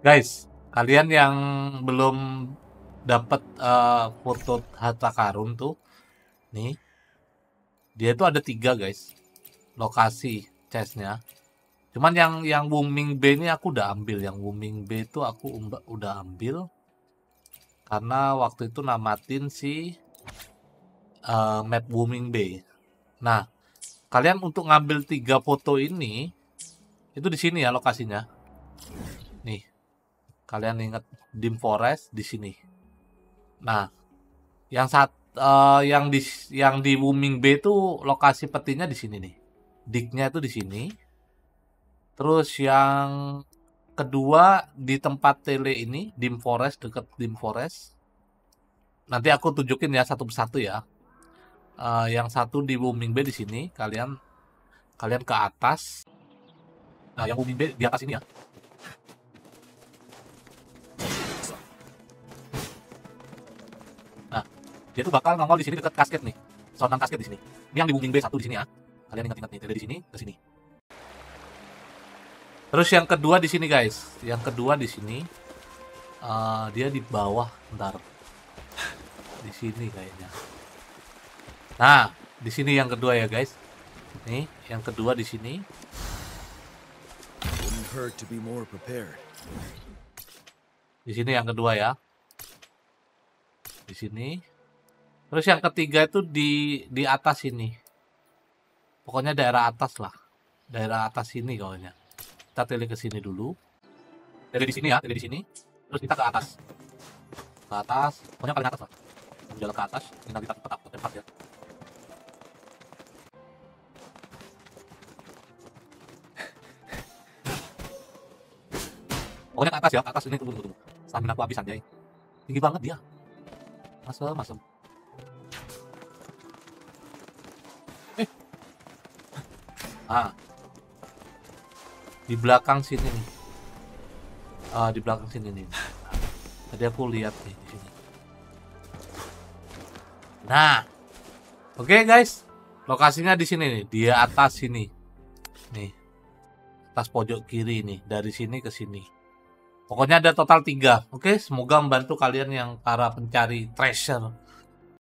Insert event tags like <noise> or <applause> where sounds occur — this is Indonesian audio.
Guys, kalian yang belum dapat uh, foto harta karun tuh, nih, dia itu ada tiga guys, lokasi chestnya. Cuman yang yang booming B ini aku udah ambil, yang booming B itu aku udah ambil karena waktu itu namatin si uh, map booming B. Nah, kalian untuk ngambil tiga foto ini itu di sini ya lokasinya. Kalian ingat dim forest di sini. Nah, yang saat uh, yang di yang di booming B itu lokasi petinya di sini nih. Diknya itu di sini. Terus yang kedua di tempat tele ini dim forest deket dim forest nanti aku tunjukin ya satu persatu ya uh, yang satu di booming bay di sini kalian kalian ke atas nah yang booming bay di atas ini ya dia tuh bakal nongol di sini dekat kasket nih sonang kasket di sini ini yang di booming bay satu di sini ya kalian ingat-ingat nih tele di sini ke sini Terus yang kedua di sini guys, yang kedua di sini uh, dia di bawah, ntar di sini kayaknya. Nah, di sini yang kedua ya guys. Nih, yang kedua di sini. Di sini yang kedua ya. Di sini. Terus yang ketiga itu di di atas ini. Pokoknya daerah atas lah. Daerah atas ini kayaknya kita tele ke sini dulu. Dari di sini ya dari di sini. Terus kita ke atas. Ke atas. Pokoknya paling atas lah. Jalan ke atas. Tinggal kita tempat tempat ya. <laughs> Pokoknya ke atas ya ke atas. Ini tunggu tunggu, tunggu. stamina aku habis anjay. Tinggi banget dia. Masem masem ah. Di belakang sini nih. Uh, di belakang sini nih. Tadi aku lihat nih di sini. Nah. Oke okay, guys. Lokasinya di sini nih. Di atas sini. Nih. Atas pojok kiri nih. Dari sini ke sini. Pokoknya ada total tiga. Oke okay? semoga membantu kalian yang para pencari treasure